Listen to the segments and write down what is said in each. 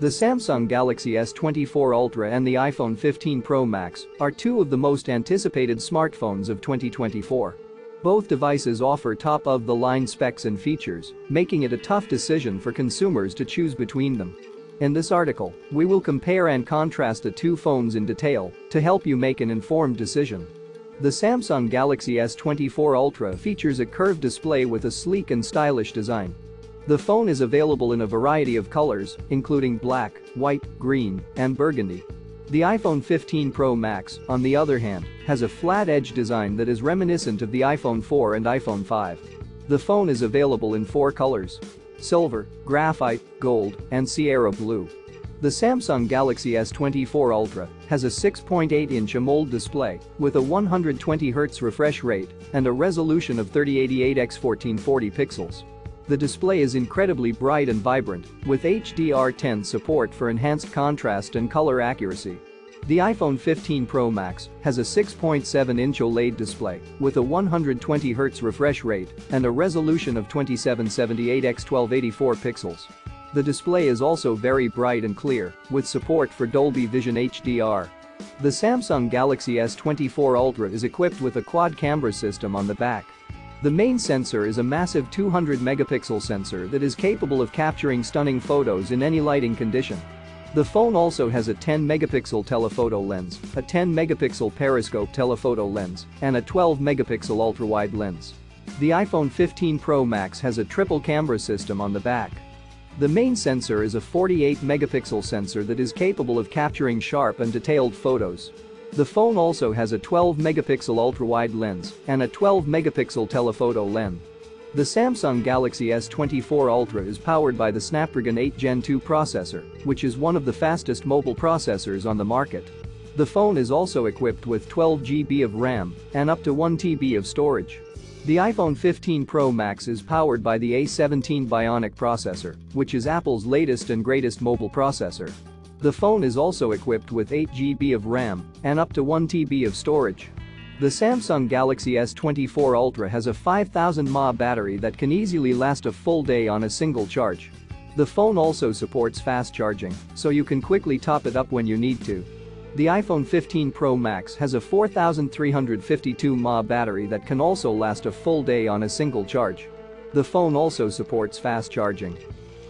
The Samsung Galaxy S24 Ultra and the iPhone 15 Pro Max are two of the most anticipated smartphones of 2024. Both devices offer top-of-the-line specs and features, making it a tough decision for consumers to choose between them. In this article, we will compare and contrast the two phones in detail to help you make an informed decision. The Samsung Galaxy S24 Ultra features a curved display with a sleek and stylish design. The phone is available in a variety of colors, including black, white, green, and burgundy. The iPhone 15 Pro Max, on the other hand, has a flat edge design that is reminiscent of the iPhone 4 and iPhone 5. The phone is available in four colors. Silver, graphite, gold, and Sierra blue. The Samsung Galaxy S24 Ultra has a 6.8-inch AMOLED display with a 120Hz refresh rate and a resolution of 3088 x 1440 pixels. The display is incredibly bright and vibrant, with HDR10 support for enhanced contrast and color accuracy. The iPhone 15 Pro Max has a 6.7-inch OLED display with a 120Hz refresh rate and a resolution of 2778 x 1284 pixels. The display is also very bright and clear, with support for Dolby Vision HDR. The Samsung Galaxy S24 Ultra is equipped with a quad camera system on the back. The main sensor is a massive 200 megapixel sensor that is capable of capturing stunning photos in any lighting condition. The phone also has a 10 megapixel telephoto lens, a 10 megapixel periscope telephoto lens, and a 12 megapixel ultra-wide lens. The iPhone 15 Pro Max has a triple camera system on the back. The main sensor is a 48 megapixel sensor that is capable of capturing sharp and detailed photos. The phone also has a 12-megapixel ultra-wide lens and a 12-megapixel telephoto lens. The Samsung Galaxy S24 Ultra is powered by the Snapdragon 8 Gen 2 processor, which is one of the fastest mobile processors on the market. The phone is also equipped with 12GB of RAM and up to 1TB of storage. The iPhone 15 Pro Max is powered by the A17 Bionic processor, which is Apple's latest and greatest mobile processor. The phone is also equipped with 8GB of RAM and up to 1TB of storage. The Samsung Galaxy S24 Ultra has a 5000 mAh battery that can easily last a full day on a single charge. The phone also supports fast charging, so you can quickly top it up when you need to. The iPhone 15 Pro Max has a 4352 mAh battery that can also last a full day on a single charge. The phone also supports fast charging.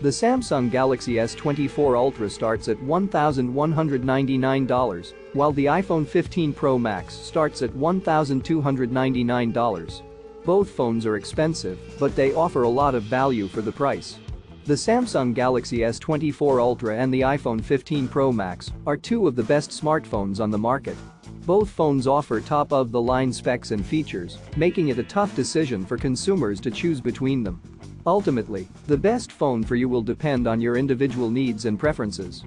The Samsung Galaxy S24 Ultra starts at $1,199, while the iPhone 15 Pro Max starts at $1,299. Both phones are expensive, but they offer a lot of value for the price. The Samsung Galaxy S24 Ultra and the iPhone 15 Pro Max are two of the best smartphones on the market. Both phones offer top-of-the-line specs and features, making it a tough decision for consumers to choose between them. Ultimately, the best phone for you will depend on your individual needs and preferences.